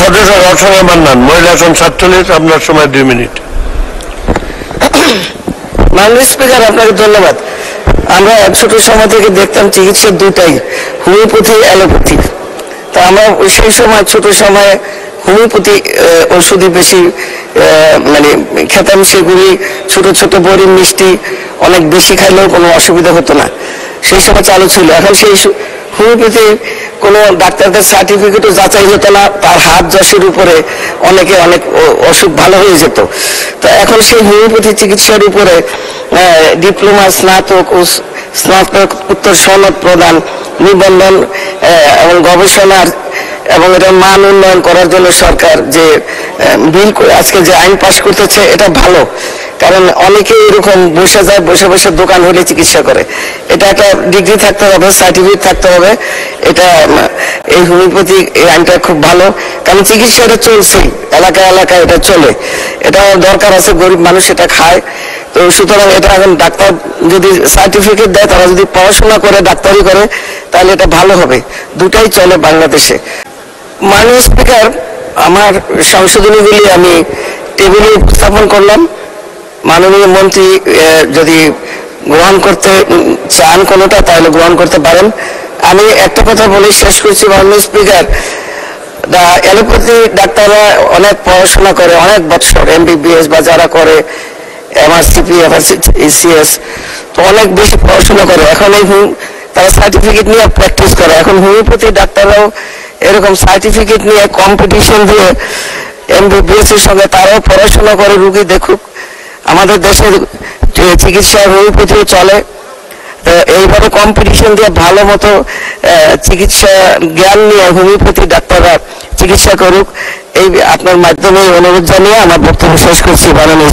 সদস্য রচনা মান্নান। মহিলা আসন সাতচল্লিশ, আপনার সময় দুই মিনিট। মাননীয় স্পিকার, আপনাকে ধন্যবাদ। আমরা ছোট সময় থেকে দেখতাম চিকিৎসা দুটাই হোমিওপ্যাথি, অ্যালোপ্যাথি। তা আমরা সেই সময়, ছোট সময়ে হোমিওপ্যাথি ওষুধই বেশি মানে খেতাম সেগুলি, ছোট ছোট বড়ি মিষ্টি অনেক বেশি খাইলেও কোনো অসুবিধা হতো না। সেই সময় চালু ছিল। এখন সেই হোমিওপ্যাথি কোনো ডাক্তারদের সার্টিফিকেটও যাচাই হতো না, তার হাত যশের উপরে অনেকে অনেক অসুখ ভালো হয়ে যেত। তো এখন সেই হোমিওপ্যাথি চিকিৎসার উপরে ডিপ্লোমা স্নাতক ও স- স্নাতক উত্তর সনদ প্রদান, নিবন্ধন এবং গবেষণার, এবং এটা মান উন্নয়ন করার জন্য সরকার যে বিল আজকে যে আইন পাশ করতেছে, এটা ভালো। কারণ অনেকে এরকম বসে যায়, বসে বসে দোকান হলে চিকিৎসা করে। এটা একটা ডিগ্রি থাকতে হবে সার্টিফিকেট থাকতে হবে। এটা, এই হোমিওপ্যাথি, এই আইনটা খুব ভালো। কারণ চিকিৎসা এটা চলছেই এলাকায় এলাকায় এটা চলে। এটা দরকার আছে, গরিব মানুষ এটা খায়। তো সুতরাং এটা এখন ডাক্তার যদি সার্টিফিকেট দেয়, তারা যদি পড়াশোনা করে, ডাক্তারি করে, তাহলে এটা ভালো হবে। দুটাই চলে বাংলাদেশে। মাননীয় স্পিকার আমার সংশোধনীগুলি আমি টেবিলে উপস্থাপন করলাম। মাননীয় মন্ত্রী যদি গ্রহণ করতে চান কোনোটা, তাহলে গ্রহণ করতে পারেন। আমি একটা কথা বলে, শেষ করছি মাননীয় স্পিকার। অ্যালোপ্যাথি ডাক্তাররা অনেক পড়াশোনা করে, অনেক বছর এমবিবিএস বা যারা করে, এমআরসিপি এসিএস তো অনেক বেশি পড়াশোনা করে। এখন এই তারা সার্টিফিকেট নিয়ে প্র্যাকটিস করে। এখন হোমিওপ্যাথি ডাক্তাররাও এরকম সার্টিফিকেট নিয়ে কম্পিটিশন দিয়ে এমবিবিএস এর সঙ্গে তারাও পড়াশোনা করে রুগী দেখুক আমাদের দেশের চিকিৎসা হোমিওপ্যাথিও চলে। তো এইভাবে কম্পিটিশন দিয়ে ভালো মতো চিকিৎসা জ্ঞান নিয়ে হোমিওপ্যাথি ডাক্তাররা চিকিৎসা করুক। এই আপনার মাধ্যমে অনুরোধ জানিয়ে আমার বক্তব্য শেষ করছি। মাননীয়